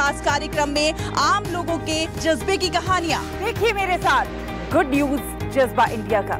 खास कार्यक्रम में आम लोगों के जज्बे की कहानियाँ। देखिए मेरे साथ गुड न्यूज़ जज्बा इंडिया का।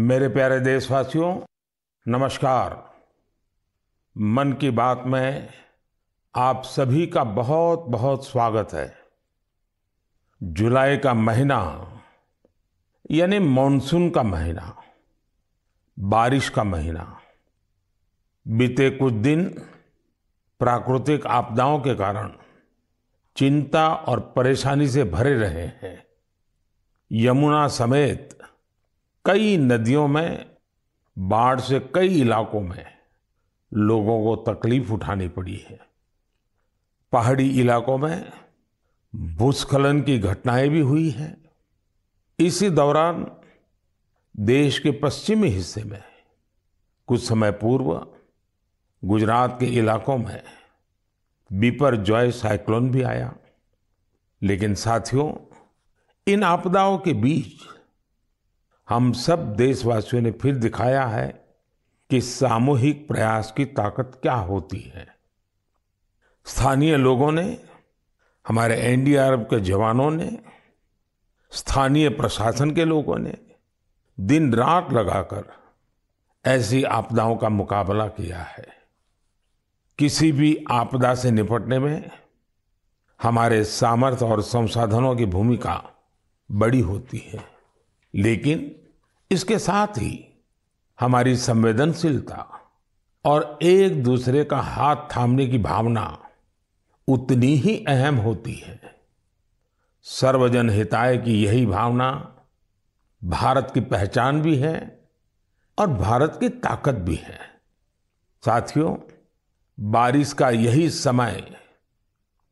मेरे प्यारे देशवासियों, नमस्कार। मन की बात में आप सभी का बहुत बहुत स्वागत है। जुलाई का महीना, यानी मॉनसून का महीना, बारिश का महीना, बीते कुछ दिन प्राकृतिक आपदाओं के कारण चिंता और परेशानी से भरे रहे हैं। यमुना समेत कई नदियों में, बाढ़ से कई इलाकों में लोगों को तकलीफ़ उठानी पड़ी है। पहाड़ी इलाकों में भूस्खलन की घटनाएँ भी हुई हैं। इसी दौरान देश के पश्चिमी हिस्से में कुछ समय पूर्व गुजरात के इलाकों में बीपर जॉय साइक्लोन भी आया। लेकिन साथियों, इन आपदाओं के बीच हम सब देशवासियों ने फिर दिखाया है कि सामूहिक प्रयास की ताकत क्या होती है। स्थानीय लोगों ने, हमारे एनडीआरएफ के जवानों ने, स्थानीय प्रशासन के लोगों ने दिन रात लगाकर ऐसी आपदाओं का मुकाबला किया है। किसी भी आपदा से निपटने में हमारे सामर्थ्य और संसाधनों की भूमिका बड़ी होती है। लेकिन इसके साथ ही हमारी संवेदनशीलता और एक दूसरे का हाथ थामने की भावना उतनी ही अहम होती है। सर्वजन हिताय की यही भावना भारत की पहचान भी है और भारत की ताकत भी है। साथियों, बारिश का यही समय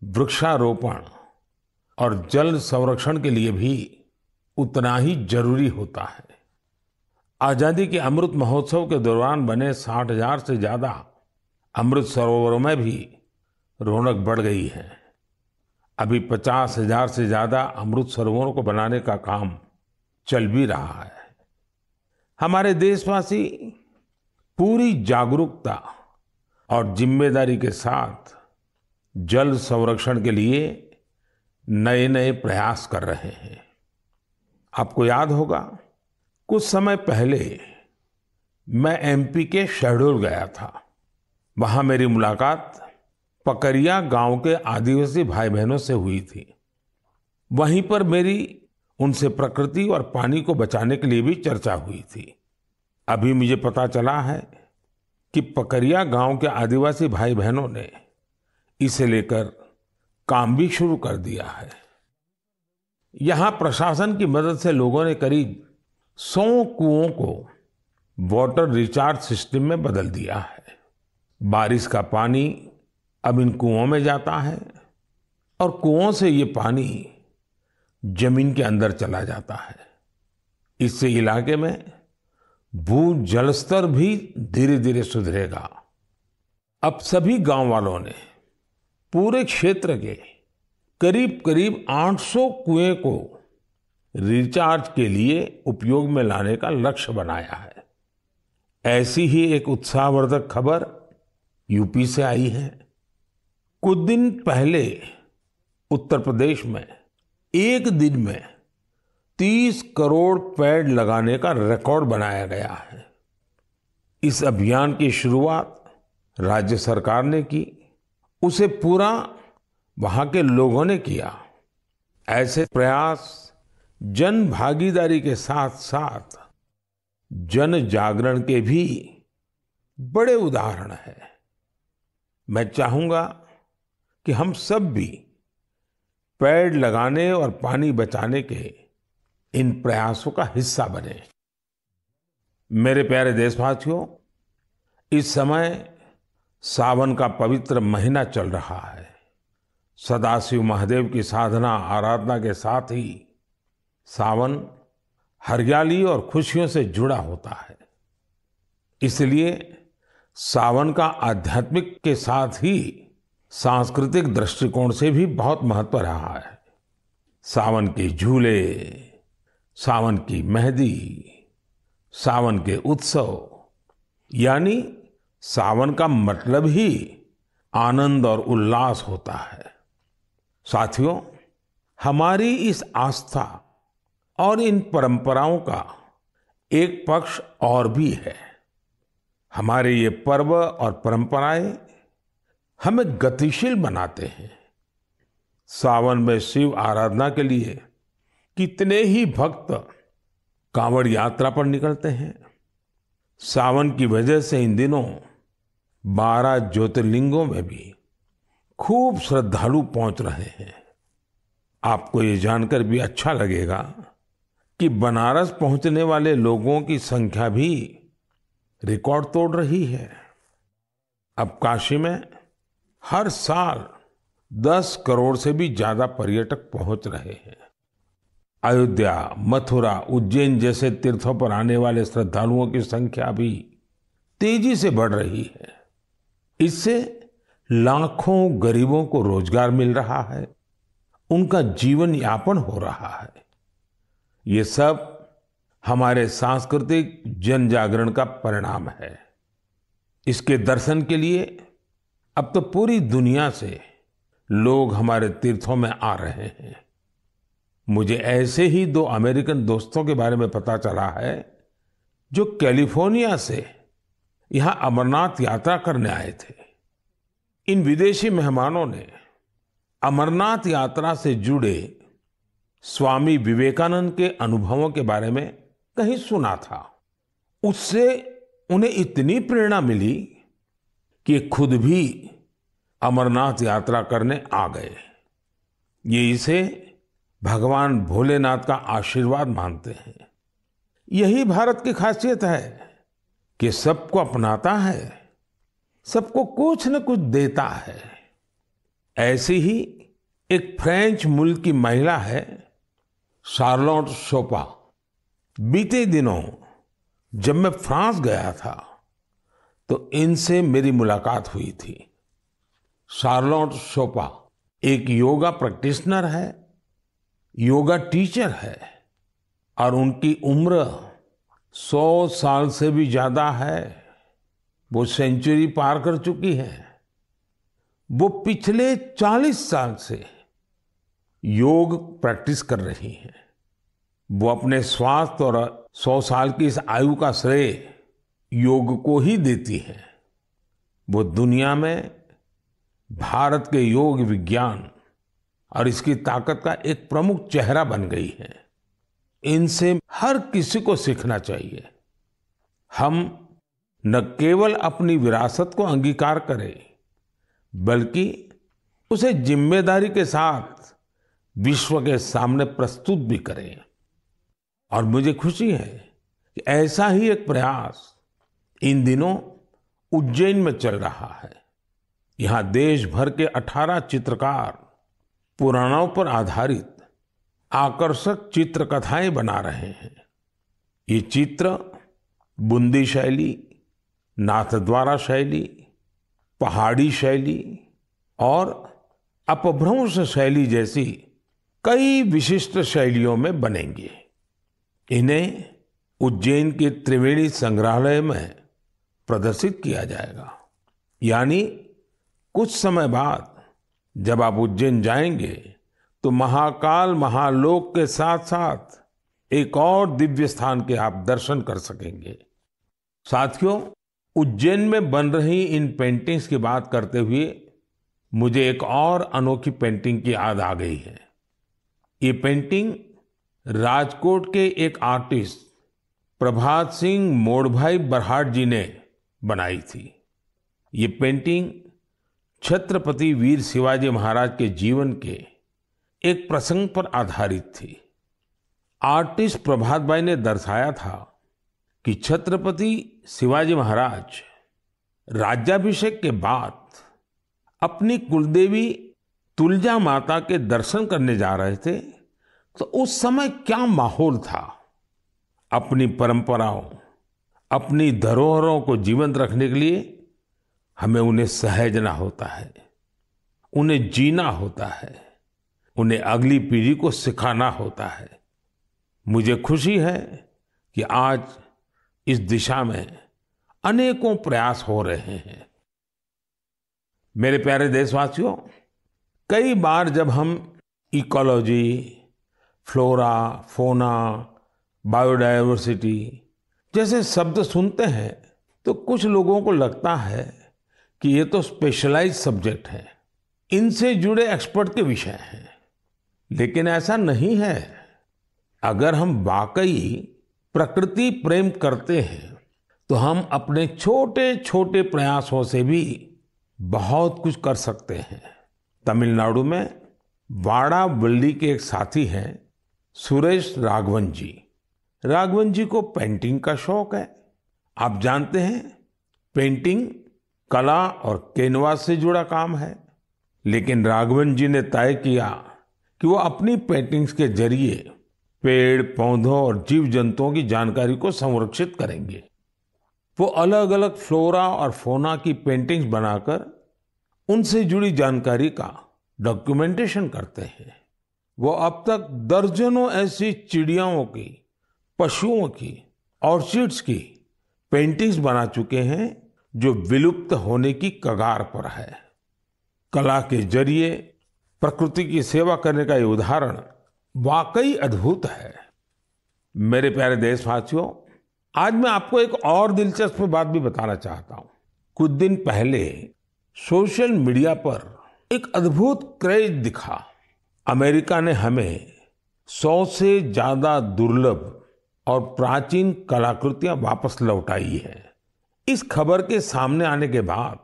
वृक्षारोपण और जल संरक्षण के लिए भी उतना ही ज़रूरी होता है। आज़ादी के अमृत महोत्सव के दौरान बने साठ हज़ार से ज़्यादा अमृत सरोवरों में भी रौनक बढ़ गई है। अभी पचास हज़ार से ज़्यादा अमृत सरोवरों को बनाने का काम चल भी रहा है। हमारे देशवासी पूरी जागरूकता और ज़िम्मेदारी के साथ जल संरक्षण के लिए नए नए प्रयास कर रहे हैं। आपको याद होगा कुछ समय पहले मैं एमपी के शहडोल गया था। वहाँ मेरी मुलाकात पकरिया गाँव के आदिवासी भाई बहनों से हुई थी। वहीं पर मेरी, उनसे प्रकृति और पानी को बचाने के लिए भी चर्चा हुई थी। अभी मुझे पता चला है कि पकरिया गाँव के आदिवासी भाई बहनों ने इसे लेकर काम भी शुरू कर दिया है। यहाँ प्रशासन की मदद से लोगों ने करीब 100 कुओं को वाटर रिचार्ज सिस्टम में बदल दिया है। बारिश का पानी अब इन कुओं में जाता है और कुओं से ये पानी ज़मीन के अंदर चला जाता है। इससे इलाके में भू जल स्तर भी धीरे धीरे सुधरेगा। अब सभी गाँव वालों ने पूरे क्षेत्र के करीब करीब 800 कुएँ को रिचार्ज के लिए उपयोग में लाने का लक्ष्य बनाया है। ऐसी ही एक उत्साहवर्धक खबर यूपी से आई है। कुछ दिन पहले उत्तर प्रदेश में एक दिन में 30 करोड़ पेड़ लगाने का रिकॉर्ड बनाया गया है। इस अभियान की शुरुआत राज्य सरकार ने की, उसे पूरा वहाँ के लोगों ने किया। ऐसे प्रयास जन भागीदारी के साथ साथ जन जागरण के भी बड़े उदाहरण हैं। मैं चाहूँगा कि हम सब भी पेड़ लगाने और पानी बचाने के इन प्रयासों का हिस्सा बने। मेरे प्यारे देशवासियों, इस समय सावन का पवित्र महीना चल रहा है। सदाशिव महादेव की साधना, आराधना के साथ ही सावन हरियाली और खुशियों से जुड़ा होता है। इसलिए सावन का आध्यात्मिक के साथ ही सांस्कृतिक दृष्टिकोण से भी बहुत महत्व रहा है। सावन के झूले, सावन की मेहंदी, सावन के उत्सव, यानी सावन का मतलब ही आनंद और उल्लास होता है। साथियों, हमारी इस आस्था और इन परंपराओं का एक पक्ष और भी है। हमारे ये पर्व और परंपराएँ हमें गतिशील बनाते हैं। सावन में शिव आराधना के लिए कितने ही भक्त कांवड़ यात्रा पर निकलते हैं। सावन की वजह से इन दिनों बारह ज्योतिर्लिंगों में भी खूब श्रद्धालु पहुँच रहे हैं। आपको ये जानकर भी अच्छा लगेगा कि बनारस पहुँचने वाले लोगों की संख्या भी रिकॉर्ड तोड़ रही है। अब काशी में हर साल 10 करोड़ से भी ज़्यादा पर्यटक पहुँच रहे हैं। अयोध्या, मथुरा, उज्जैन जैसे तीर्थों पर आने वाले श्रद्धालुओं की संख्या भी तेज़ी से बढ़ रही है। इससे लाखों गरीबों को रोज़गार मिल रहा है। उनका जीवन यापन हो रहा है। ये सब हमारे सांस्कृतिक जन जागरण का परिणाम है। इसके दर्शन के लिए अब तो पूरी दुनिया से लोग हमारे तीर्थों में आ रहे हैं। मुझे ऐसे ही दो अमेरिकन दोस्तों के बारे में पता चला है, जो कैलिफ़ोर्निया से यहाँ अमरनाथ यात्रा करने आए थे। इन विदेशी मेहमानों ने अमरनाथ यात्रा से जुड़े स्वामी विवेकानंद के अनुभवों के बारे में कहीं सुना था। उससे उन्हें इतनी प्रेरणा मिली कि खुद भी अमरनाथ यात्रा करने आ गए। ये इसे भगवान भोलेनाथ का आशीर्वाद मानते हैं। यही भारत की खासियत है कि सबको अपनाता है, सबको कुछ न कुछ देता है। ऐसी ही एक फ्रेंच मूल की महिला है शार्लोट शोपा। बीते दिनों जब मैं फ्रांस गया था तो इनसे मेरी मुलाकात हुई थी। शार्लोट शोपा एक योगा प्रैक्टिशनर है, योगा टीचर है, और उनकी उम्र सौ साल से भी ज़्यादा है। वो सेंचुरी पार कर चुकी है। वो पिछले चालीस साल से योग प्रैक्टिस कर रही हैं। वो अपने स्वास्थ्य और सौ साल की इस आयु का श्रेय योग को ही देती है। वो दुनिया में भारत के योग विज्ञान और इसकी ताकत का एक प्रमुख चेहरा बन गई है। इनसे हर किसी को सीखना चाहिए। हम न केवल अपनी विरासत को अंगीकार करें, बल्कि उसे ज़िम्मेदारी के साथ विश्व के सामने प्रस्तुत भी करें। और मुझे खुशी है कि ऐसा ही एक प्रयास इन दिनों उज्जैन में चल रहा है। यहाँ देश भर के 18 चित्रकार पुराणों पर आधारित आकर्षक चित्र कथाएँ बना रहे हैं। ये चित्र बुंदी शैली, नाथद्वारा शैली, पहाड़ी शैली और अपभ्रंश शैली जैसी कई विशिष्ट शैलियों में बनेंगे। इन्हें उज्जैन के त्रिवेणी संग्रहालय में प्रदर्शित किया जाएगा। यानी कुछ समय बाद जब आप उज्जैन जाएँगे तो महाकाल महालोक के साथ साथ एक और दिव्य स्थान के आप दर्शन कर सकेंगे। साथियों, उज्जैन में बन रही इन पेंटिंग्स की बात करते हुए मुझे एक और अनोखी पेंटिंग की याद आ गई है। ये पेंटिंग राजकोट के एक आर्टिस्ट प्रभात सिंह मोड़भाई बरहाट जी ने बनाई थी। ये पेंटिंग छत्रपति वीर शिवाजी महाराज के जीवन के एक प्रसंग पर आधारित थी। आर्टिस्ट प्रभात भाई ने दर्शाया था कि छत्रपति शिवाजी महाराज राज्याभिषेक के बाद अपनी कुलदेवी तुलजा माता के दर्शन करने जा रहे थे तो उस समय क्या माहौल था? अपनी परंपराओं, अपनी धरोहरों को जीवंत रखने के लिए हमें उन्हें सहेजना होता है, उन्हें जीना होता है, उन्हें अगली पीढ़ी को सिखाना होता है। मुझे खुशी है कि आज इस दिशा में अनेकों प्रयास हो रहे हैं। मेरे प्यारे देशवासियों कई बार जब हम इकोलॉजी, फ्लोरा, फोना बायोडायवर्सिटी जैसे शब्द सुनते हैं तो कुछ लोगों को लगता है कि ये तो स्पेशलाइज सब्जेक्ट है। इनसे जुड़े एक्सपर्ट के विषय हैं। लेकिन ऐसा नहीं है। अगर हम वाकई प्रकृति प्रेम करते हैं तो हम अपने छोटे छोटे प्रयासों से भी बहुत कुछ कर सकते हैं। तमिलनाडु में वाड़ा वाड़ावल्ली के एक साथी हैं सुरेश राघवन जी राघवन जी को पेंटिंग का शौक है। आप जानते हैं, पेंटिंग कला और कैनवास से जुड़ा काम है। लेकिन राघवन जी ने तय किया कि वो अपनी पेंटिंग्स के ज़रिए पेड़, पौधों और जीव जंतुओं की जानकारी को संरक्षित करेंगे। वो अलग अलग फ्लोरा और फोना की पेंटिंग्स बनाकर उनसे जुड़ी जानकारी का डॉक्यूमेंटेशन करते हैं। वो अब तक दर्जनों ऐसी चिड़ियाओं की, पशुओं की ऑर्चिड्स की पेंटिंग्स बना चुके हैं, जो विलुप्त होने की कगार पर है। कला के ज़रिए, प्रकृति की सेवा करने का ये उदाहरण वाकई अद्भुत है। मेरे प्यारे देशवासियों, आज मैं आपको एक और दिलचस्प बात भी बताना चाहता हूँ। कुछ दिन पहले सोशल मीडिया पर एक अद्भुत क्रेज दिखा। अमेरिका ने हमें सौ से ज़्यादा दुर्लभ और प्राचीन कलाकृतियाँ वापस लौटाई है। इस खबर के सामने आने के बाद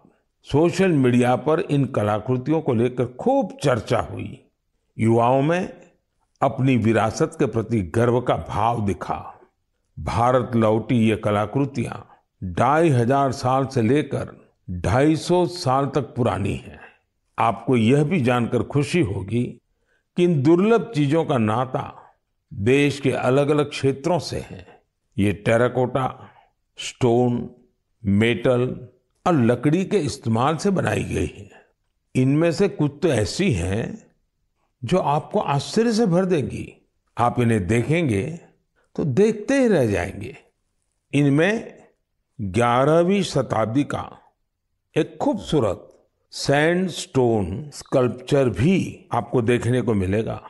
सोशल मीडिया पर इन कलाकृतियों को लेकर खूब चर्चा हुई। युवाओं में अपनी विरासत के प्रति गर्व का भाव दिखा। भारत लौटी ये कलाकृतियाँ ढाई हज़ार साल से लेकर ढाई सौ साल तक पुरानी है। आपको यह भी जानकर खुशी होगी कि इन दुर्लभ चीज़ों का नाता देश के अलग अलग क्षेत्रों से है। ये टेराकोटा, स्टोन, मेटल और लकड़ी के इस्तेमाल से बनाई गई है। इनमें से कुछ तो ऐसी हैं जो आपको आश्चर्य से भर देंगी। आप इन्हें देखेंगे तो देखते ही रह जाएँगे। इनमें ग्यारहवीं शताब्दी का एक खूबसूरत सैंड स्टोन स्कल्पचर भी आपको देखने को मिलेगा।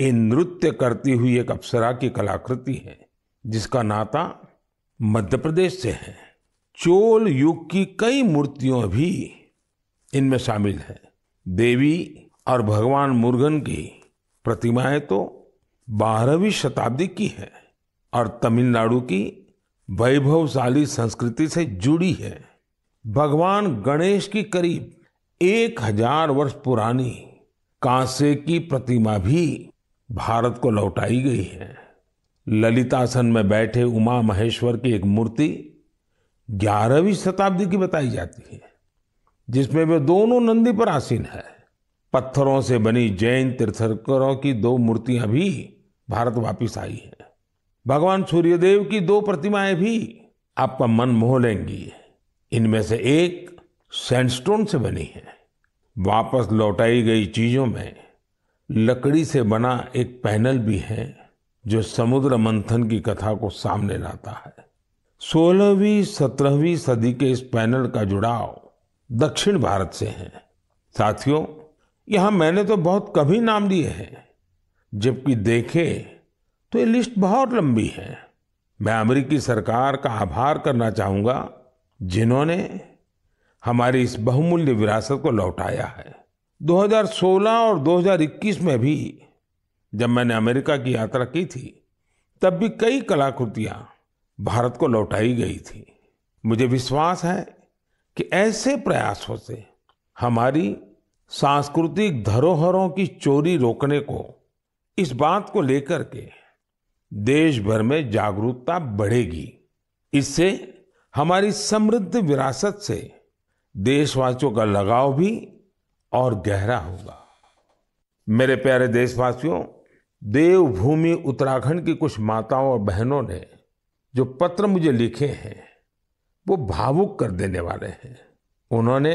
ये नृत्य करती हुई एक अप्सरा की कलाकृति है, जिसका नाता मध्य प्रदेश से है। चोल युग की कई मूर्तियों भी इनमें शामिल है। देवी और भगवान मुर्गन की प्रतिमाएँ तो बारहवीं शताब्दी की है और तमिलनाडु की वैभवशाली संस्कृति से जुड़ी है। भगवान गणेश की करीब एक हज़ार वर्ष पुरानी कांसे की प्रतिमा भी भारत को लौटाई गई है। ललितासन में बैठे उमा महेश्वर की एक मूर्ति ग्यारहवीं शताब्दी की बताई जाती है, जिसमें वे दोनों नंदी पर आसीन है। पत्थरों से बनी जैन तीर्थंकरों की दो मूर्तियाँ भी भारत वापिस आई हैं। भगवान सूर्यदेव की दो प्रतिमाएँ भी आपका मन मोह लेंगी इनमें से एक सैंडस्टोन से बनी है। वापस लौटाई गई चीज़ों में लकड़ी से बना एक पैनल भी है, जो समुद्र मंथन की कथा को सामने लाता है। सोलहवीं, सत्रहवीं सदी के इस पैनल का जुड़ाव दक्षिण भारत से है। साथियों, यहाँ मैंने तो बहुत कभी नाम लिए हैं, जबकि देखे तो ये लिस्ट बहुत लंबी है। मैं अमेरिकी सरकार का आभार करना चाहूँगा जिन्होंने हमारी इस बहुमूल्य विरासत को लौटाया है। 2016 और 2021 में भी जब मैंने अमेरिका की यात्रा की थी, तब भी कई कलाकृतियाँ भारत को लौटाई गई थी। मुझे विश्वास है कि ऐसे प्रयासों से हमारी सांस्कृतिक धरोहरों की चोरी रोकने को, इस बात को लेकर के देश भर में जागरूकता बढ़ेगी। इससे हमारी समृद्ध विरासत से देशवासियों का लगाव भी और गहरा होगा। मेरे प्यारे देशवासियों, देवभूमि उत्तराखंड की कुछ माताओं और बहनों ने जो पत्र मुझे लिखे हैं, वो भावुक कर देने वाले हैं। उन्होंने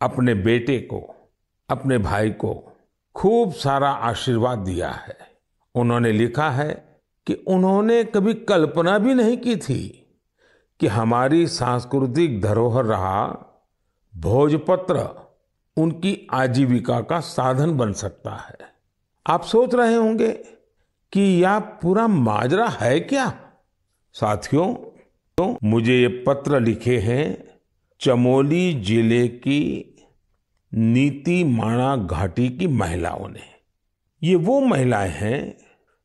अपने बेटे को, अपने भाई को खूब सारा आशीर्वाद दिया है। उन्होंने लिखा है कि उन्होंने कभी कल्पना भी नहीं की थी कि हमारी सांस्कृतिक धरोहर रहा भोजपत्र उनकी आजीविका का साधन बन सकता है। आप सोच रहे होंगे कि यह पूरा माजरा है क्या? साथियों तो मुझे ये पत्र लिखे हैं, चमोली ज़िले की नीति माणा घाटी की महिलाओं ने। ये वो महिलाएँ हैं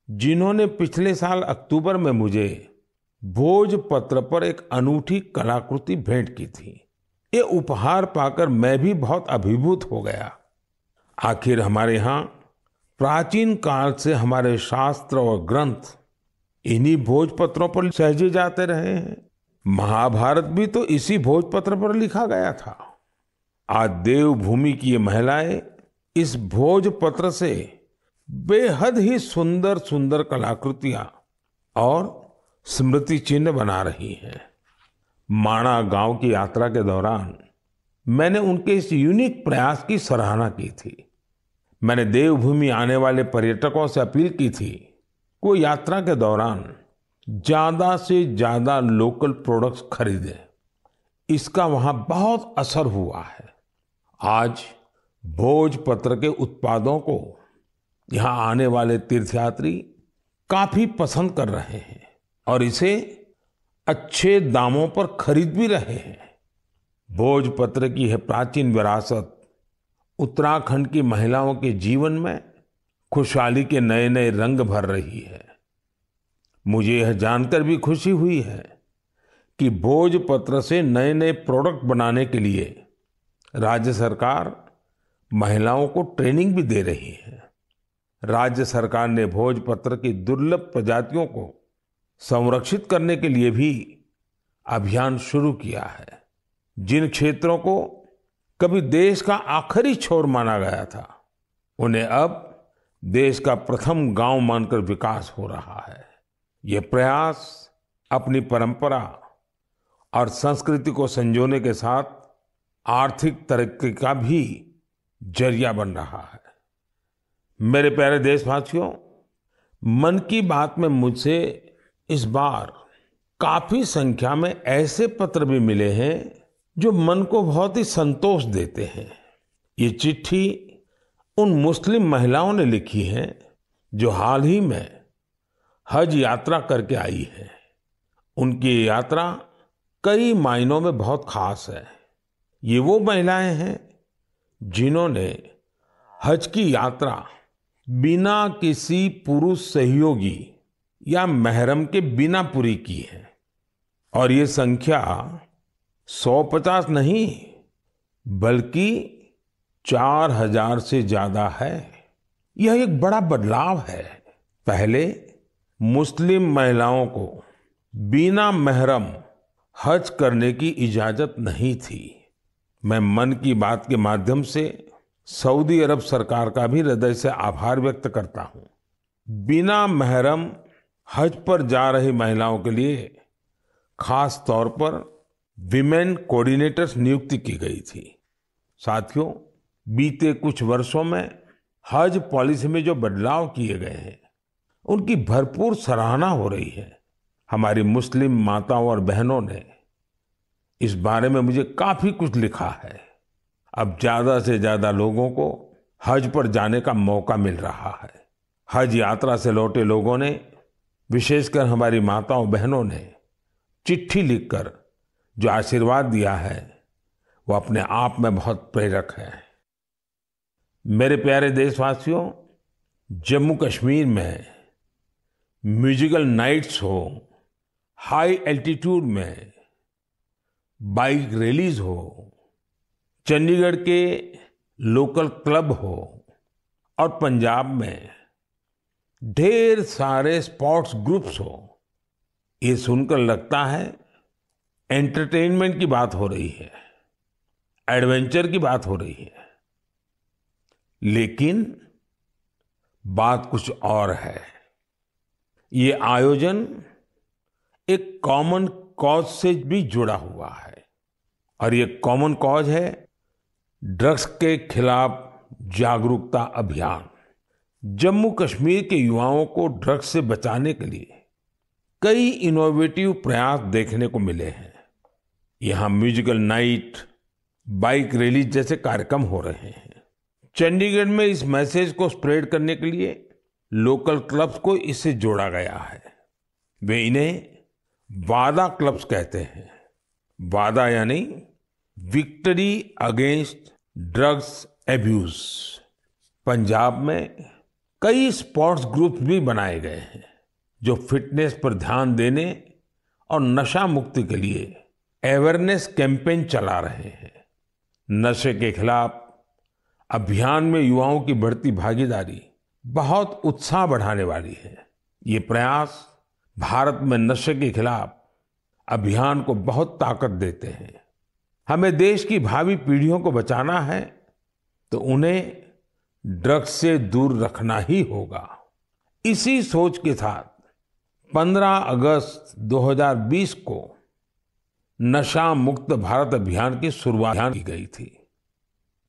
जिन्होंने पिछले साल अक्टूबर में मुझे भोजपत्र पर एक अनूठी कलाकृति भेंट की थी। ये उपहार पाकर मैं भी बहुत अभिभूत हो गया। आखिर हमारे यहाँ प्राचीन काल से हमारे शास्त्र और ग्रंथ इन्हीं भोजपत्रों पर सहजे जाते रहे हैं। महाभारत भी तो इसी भोजपत्र पर लिखा गया था। आज देवभूमि की ये महिलाएँ इस भोजपत्र से बेहद ही सुंदर सुंदर कलाकृतियाँ और स्मृति चिन्ह बना रही हैं। माणा गाँव की यात्रा के दौरान मैंने उनके इस यूनिक प्रयास की सराहना की थी। मैंने देवभूमि आने वाले पर्यटकों से अपील की थी कि वो यात्रा के दौरान ज़्यादा से ज़्यादा लोकल प्रोडक्ट्स खरीदें। इसका वहाँ बहुत असर हुआ है। आज भोजपत्र के उत्पादों को यहाँ आने वाले तीर्थयात्री काफ़ी पसंद कर रहे हैं। और इसे अच्छे दामों पर खरीद भी रहे हैं। भोजपत्र की यह प्राचीन विरासत उत्तराखंड की महिलाओं के जीवन में खुशहाली के नए नए रंग भर रही है। मुझे यह जानकर भी खुशी हुई है कि भोजपत्र से नए नए प्रोडक्ट बनाने के लिए राज्य सरकार महिलाओं को ट्रेनिंग भी दे रही है। राज्य सरकार ने भोजपत्र की दुर्लभ प्रजातियों को संरक्षित करने के लिए भी अभियान शुरू किया है। जिन क्षेत्रों को कभी देश का आखिरी छोर माना गया था, उन्हें अब देश का प्रथम गाँव मानकर विकास हो रहा है। ये प्रयास अपनी परंपरा और संस्कृति को संजोने के साथ आर्थिक तरक्की का भी ज़रिया बन रहा है। मेरे प्यारे देशवासियों, मन की बात में मुझसे इस बार काफ़ी संख्या में ऐसे पत्र भी मिले हैं जो मन को बहुत ही संतोष देते हैं। ये चिट्ठी उन मुस्लिम महिलाओं ने लिखी है जो हाल ही में हज यात्रा करके आई है। उनकी यात्रा कई मायनों में बहुत खास है। ये वो महिलाएँ हैं जिन्होंने हज की यात्रा बिना किसी पुरुष सहयोगी या महरम के बिना पूरी की है। और ये संख्या सौ पचास नहीं, बल्कि चार हज़ार से ज़्यादा है। यह एक बड़ा बदलाव है। पहले मुस्लिम महिलाओं को बिना महरम हज करने की इजाज़त नहीं थी। मैं मन की बात के माध्यम से सऊदी अरब सरकार का भी हृदय से आभार व्यक्त करता हूँ। बिना महरम हज पर जा रही महिलाओं के लिए खास तौर पर विमेन कोऑर्डिनेटर्स नियुक्ति की गई थी। साथियों, बीते कुछ वर्षों में हज पॉलिसी में जो बदलाव किए गए हैं, उनकी भरपूर सराहना हो रही है। हमारी मुस्लिम माताओं और बहनों ने इस बारे में मुझे काफ़ी कुछ लिखा है। अब ज़्यादा से ज़्यादा लोगों को हज पर जाने का मौका मिल रहा है। हज यात्रा से लौटे लोगों ने विशेषकर हमारी माताओं, बहनों ने चिट्ठी लिखकर जो आशीर्वाद दिया है, वो अपने आप में बहुत प्रेरक है। मेरे प्यारे देशवासियों, जम्मू कश्मीर में म्यूजिकल नाइट्स हो, हाई एल्टीट्यूड में बाइक रैलीज हो, चंडीगढ़ के लोकल क्लब हो और पंजाब में ढेर सारे स्पोर्ट्स ग्रुप्स हो। ये सुनकर लगता है एंटरटेनमेंट की बात हो रही है एडवेंचर की बात हो रही है। लेकिन बात कुछ और है। ये आयोजन एक कॉमन कॉज से भी जुड़ा हुआ है। और ये कॉमन कॉज है ड्रग्स के खिलाफ जागरूकता अभियान। जम्मू कश्मीर के युवाओं को ड्रग्स से बचाने के लिए कई इनोवेटिव प्रयास देखने को मिले हैं। यहाँ म्यूजिकल नाइट, बाइक रैली जैसे कार्यक्रम हो रहे हैं। चंडीगढ़ में इस मैसेज को स्प्रेड करने के लिए लोकल क्लब्स को इससे जोड़ा गया है। वे इन्हें वादा क्लब्स कहते हैं। वादा यानी victory against drugs abuse Punjab में कई स्पोर्ट्स ग्रुप भी बनाए गए हैं, जो फिटनेस पर ध्यान देने और नशा मुक्ति के लिए अवेयरनेस कैंपेन चला रहे हैं। नशे के खिलाफ अभियान में युवाओं की बढ़ती भागीदारी बहुत उत्साह बढ़ाने वाली है। ये प्रयास भारत में नशे के खिलाफ अभियान को बहुत ताकत देते हैं। हमें देश की भावी पीढ़ियों को बचाना है तो उन्हें ड्रग्स से दूर रखना ही होगा। इसी सोच के साथ 15 अगस्त 2020 को नशा मुक्त भारत अभियान की शुरुआत की गई थी।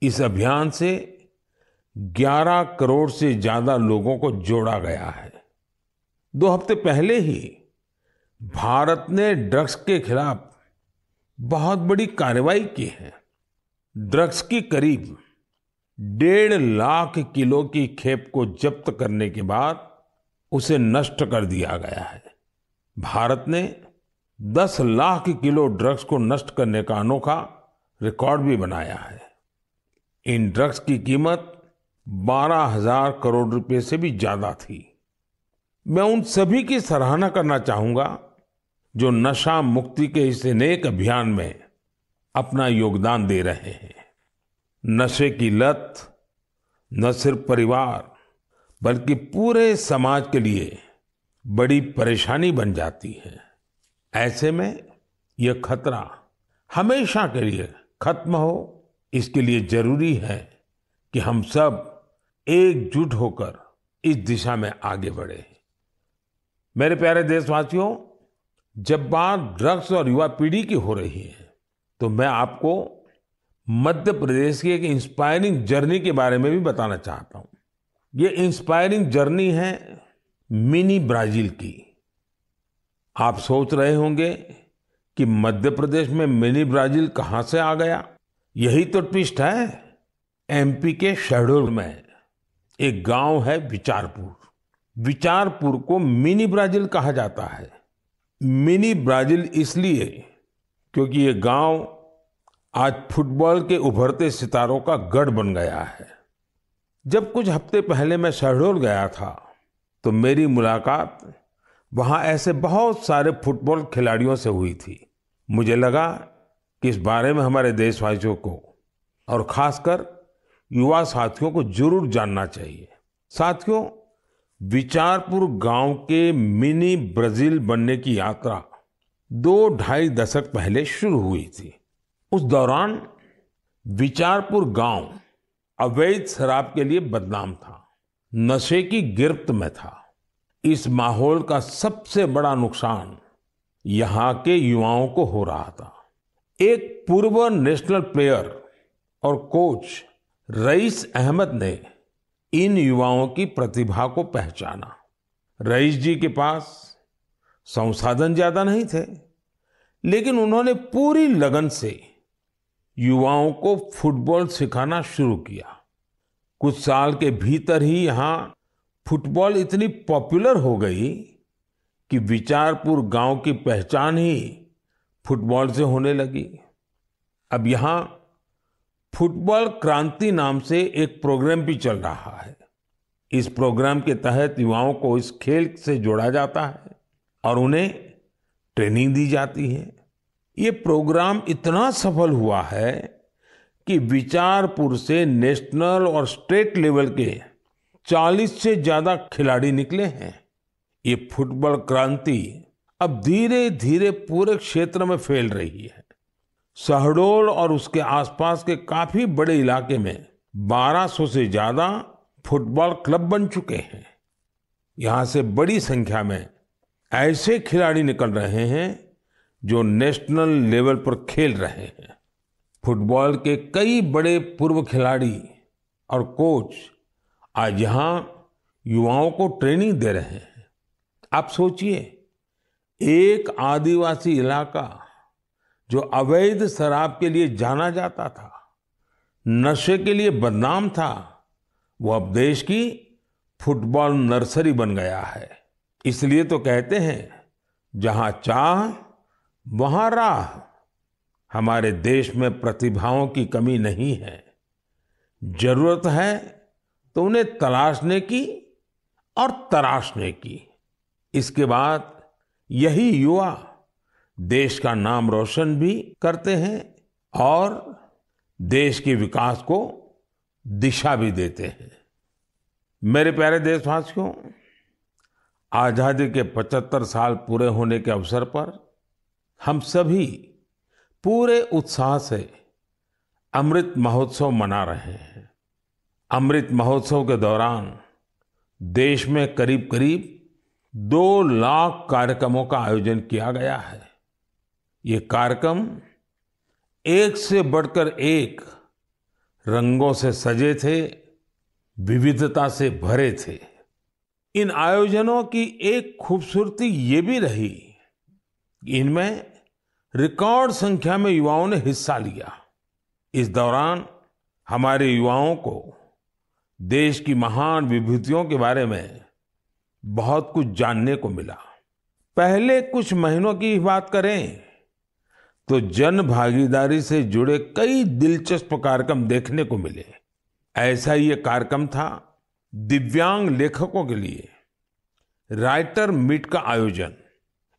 इस अभियान से 11 करोड़ से ज़्यादा लोगों को जोड़ा गया है। दो हफ़्ते पहले ही भारत ने ड्रग्स के खिलाफ बहुत बड़ी कार्रवाई की है। ड्रग्स की करीब डेढ़ लाख किलो की खेप को जब्त करने के बाद उसे नष्ट कर दिया गया है। भारत ने 10 लाख किलो ड्रग्स को नष्ट करने का अनोखा रिकॉर्ड भी बनाया है। इन ड्रग्स की कीमत बारह हज़ार करोड़ रुपए से भी ज़्यादा थी। मैं उन सभी की सराहना करना चाहूँगा जो नशा मुक्ति के इस नेक अभियान में अपना योगदान दे रहे हैं। नशे की लत, न सिर्फ़ परिवार, बल्कि पूरे समाज के लिए बड़ी परेशानी बन जाती है। ऐसे में यह खतरा हमेशा के लिए खत्म हो, इसके लिए ज़रूरी है कि हम सब एकजुट होकर इस दिशा में आगे बढ़े। मेरे प्यारे देशवासियों, जब बात ड्रग्स और युवा पीढ़ी की हो रही है तो मैं आपको मध्य प्रदेश की एक इंस्पायरिंग जर्नी के बारे में भी बताना चाहता हूँ। ये इंस्पायरिंग जर्नी है मिनी ब्राज़ील की। आप सोच रहे होंगे कि मध्य प्रदेश में मिनी ब्राज़ील कहाँ से आ गया? यही तो ट्विस्ट है। एमपी के शहडोल में एक गाँव है विचारपुर। विचारपुर को मिनी ब्राज़ील कहा जाता है। मिनी ब्राज़ील इसलिए क्योंकि ये गाँव आज फुटबॉल के उभरते सितारों का गढ़ बन गया है। जब कुछ हफ़्ते पहले मैं शहडोल गया था तो मेरी मुलाकात वहाँ ऐसे बहुत सारे फुटबॉल खिलाड़ियों से हुई थी। मुझे लगा कि इस बारे में हमारे देशवासियों को और खासकर युवा साथियों को ज़रूर जानना चाहिए। साथियों, विचारपुर गाँव के मिनी ब्राज़ील बनने की यात्रा दो ढाई दशक पहले शुरू हुई थी। उस दौरान विचारपुर गाँव अवैध शराब के लिए बदनाम था, नशे की गिरफ्त में था। इस माहौल का सबसे बड़ा नुकसान यहाँ के युवाओं को हो रहा था। एक पूर्व नेशनल प्लेयर और कोच रईस अहमद ने इन युवाओं की प्रतिभा को पहचाना। रईस जी के पास संसाधन ज़्यादा नहीं थे, लेकिन उन्होंने पूरी लगन से युवाओं को फुटबॉल सिखाना शुरू किया। कुछ साल के भीतर ही यहाँ फुटबॉल इतनी पॉपुलर हो गई कि विचारपुर गाँव की पहचान ही फुटबॉल से होने लगी। अब यहाँ फुटबॉल क्रांति नाम से एक प्रोग्राम भी चल रहा है। इस प्रोग्राम के तहत युवाओं को इस खेल से जोड़ा जाता है और उन्हें ट्रेनिंग दी जाती है। ये प्रोग्राम इतना सफल हुआ है कि विचारपुर से नेशनल और स्टेट लेवल के 40 से ज़्यादा खिलाड़ी निकले हैं। ये फुटबॉल क्रांति अब धीरे धीरे पूरे क्षेत्र में फैल रही है। शहडोल और उसके आसपास के काफ़ी बड़े इलाके में 1200 से ज़्यादा फुटबॉल क्लब बन चुके हैं। यहाँ से बड़ी संख्या में ऐसे खिलाड़ी निकल रहे हैं जो नेशनल लेवल पर खेल रहे हैं। फुटबॉल के कई बड़े पूर्व खिलाड़ी और कोच आज यहाँ युवाओं को ट्रेनिंग दे रहे हैं। आप सोचिए, एक आदिवासी इलाका जो अवैध शराब के लिए जाना जाता था, नशे के लिए बदनाम था, वो अब देश की फुटबॉल नर्सरी बन गया है। इसलिए तो कहते हैं, जहाँ चाह वहाँ राह हमारे देश में प्रतिभाओं की कमी नहीं है। ज़रूरत है तो उन्हें तलाशने की और तराशने की। इसके बाद यही युवा देश का नाम रोशन भी करते हैं और देश के विकास को दिशा भी देते हैं। मेरे प्यारे देशवासियों, आज़ादी के 75 साल पूरे होने के अवसर पर हम सभी पूरे उत्साह से अमृत महोत्सव मना रहे हैं। अमृत महोत्सव के दौरान देश में करीब करीब दो लाख कार्यक्रमों का आयोजन किया गया है। ये कार्यक्रम एक से बढ़कर एक रंगों से सजे थे, विविधता से भरे थे। इन आयोजनों की एक खूबसूरती ये भी रही इनमें रिकॉर्ड संख्या में युवाओं ने हिस्सा लिया। इस दौरान हमारे युवाओं को देश की महान विभूतियों के बारे में बहुत कुछ जानने को मिला। पहले कुछ महीनों की बात करें तो जन भागीदारी से जुड़े कई दिलचस्प कार्यक्रम देखने को मिले। ऐसा ही एक कार्यक्रम था दिव्यांग लेखकों के लिए। राइटर मीट का आयोजन।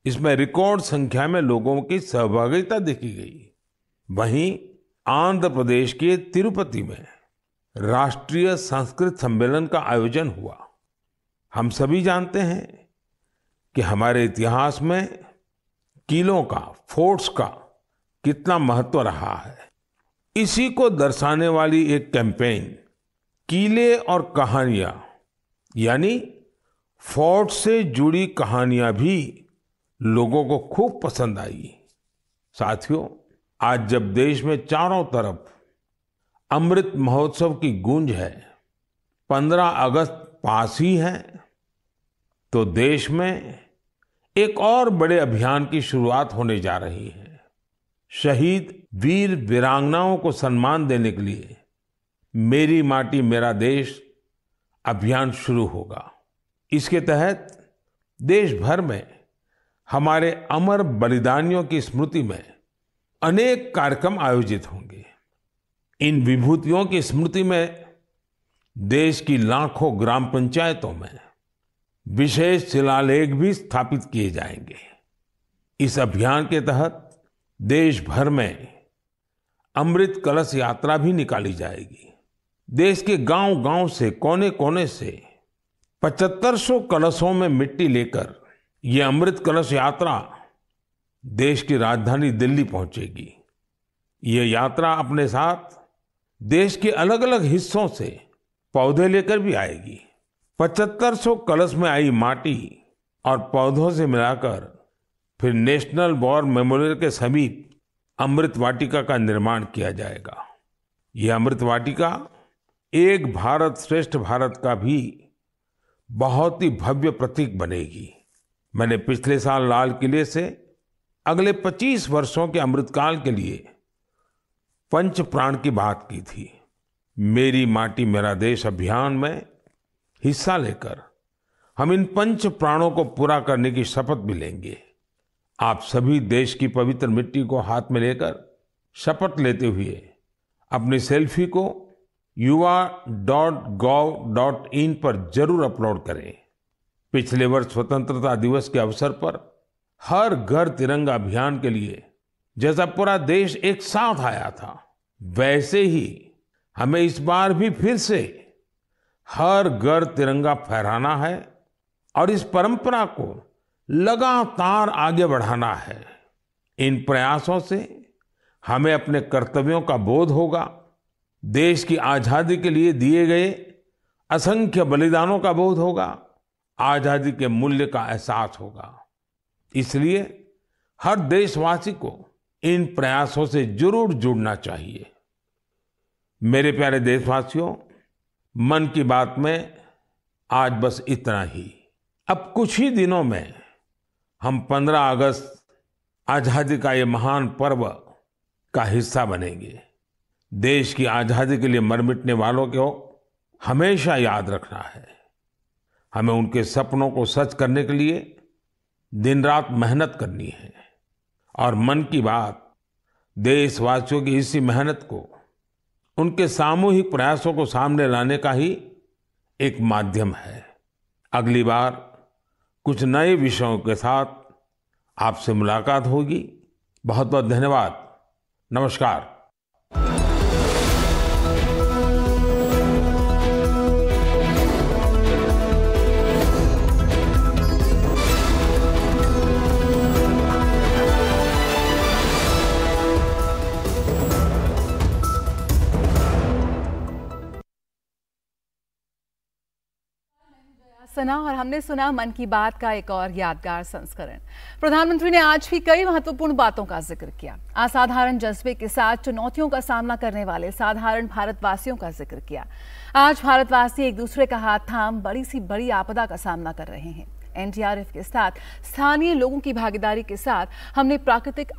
इसमें रिकॉर्ड संख्या में लोगों की सहभागिता देखी गई। वहीं आंध्र प्रदेश के तिरुपति में राष्ट्रीय संस्कृत सम्मेलन का आयोजन हुआ। हम सभी जानते हैं कि हमारे इतिहास में किलों का, फोर्ट्स का कितना महत्व रहा है। इसी को दर्शाने वाली एक कैंपेन, किले और कहानियाँ, यानी फोर्ट से जुड़ी कहानियाँ भी लोगों को खूब पसंद आई। साथियों, आज जब देश में चारों तरफ़ अमृत महोत्सव की गूंज है 15 अगस्त पास ही है तो देश में एक और बड़े अभियान की शुरुआत होने जा रही है। शहीद वीर वीरांगनाओं को सम्मान देने के लिए मेरी माटी, मेरा देश अभियान शुरू होगा। इसके तहत देश भर में हमारे अमर बलिदानियों की स्मृति में अनेक कार्यक्रम आयोजित होंगे। इन विभूतियों की स्मृति में देश की लाखों ग्राम पंचायतों में विशेष शिलालेख भी स्थापित किए जाएँगे। इस अभियान के तहत देश भर में अमृत कलश यात्रा भी निकाली जाएगी। देश के गांव-गांव से, कोने-कोने से 7500 कलशों में मिट्टी लेकर ये अमृत कलश यात्रा देश की राजधानी दिल्ली पहुंचेगी। ये यात्रा अपने साथ देश के अलग अलग हिस्सों से पौधे लेकर भी आएगी। 7500 कलश में आई माटी और पौधों से मिलाकर फिर नेशनल वॉर मेमोरियल के समीप अमृत वाटिका का निर्माण किया जाएगा। ये अमृत वाटिका एक भारत श्रेष्ठ भारत का भी बहुत ही भव्य प्रतीक बनेगी। मैंने पिछले साल लाल किले से अगले 25 वर्षों के अमृतकाल के लिए पंच प्राण की बात की थी। मेरी माटी, मेरा देश अभियान में हिस्सा लेकर हम इन पंच प्राणों को पूरा करने की शपथ भी लेंगे। आप सभी देश की पवित्र मिट्टी को हाथ में लेकर शपथ लेते हुए अपनी सेल्फी को युवा डॉट गॉव डॉट इन पर ज़रूर अपलोड करें। पिछले वर्ष स्वतंत्रता दिवस के अवसर पर हर घर तिरंगा अभियान के लिए जैसा पूरा देश एक साथ आया था, वैसे ही हमें इस बार भी फिर से हर घर तिरंगा फहराना है और इस परंपरा को लगातार आगे बढ़ाना है। इन प्रयासों से हमें अपने कर्तव्यों का बोध होगा। देश की आज़ादी के लिए दिए गए असंख्य बलिदानों का बोध होगा। आज़ादी के मूल्य का एहसास होगा। इसलिए हर देशवासी को इन प्रयासों से ज़रूर जुड़ना चाहिए। मेरे प्यारे देशवासियों, मन की बात में आज बस इतना ही। अब कुछ ही दिनों में हम 15 अगस्त, आज़ादी का ये महान पर्व का हिस्सा बनेंगे। देश की आज़ादी के लिए मर मिटने वालों को हमेशा याद रखना है। हमें उनके सपनों को सच करने के लिए दिन रात मेहनत करनी है। और मन की बात, देशवासियों की इसी मेहनत को, उनके सामूहिक प्रयासों को सामने लाने का ही एक माध्यम है। अगली बार कुछ नए विषयों के साथ आपसे मुलाकात होगी। बहुत बहुत धन्यवाद। नमस्कार। सना और हमने सुना मन की बात का एक और यादगार संस्करण। प्रधानमंत्री ने आज भी कई महत्वपूर्ण बातों का ज़िक्र किया। असाधारण जज्बे के साथ चुनौतियों का सामना करने वाले साधारण भारतवासियों का ज़िक्र किया। आज भारतवासी एक दूसरे का हाथ थाम, बड़ी सी बड़ी आपदा का सामना कर रहे हैं। एनडीआरएफ के साथ, स्थानीय लोगों की भागीदारी के साथ हमने प्राकृतिक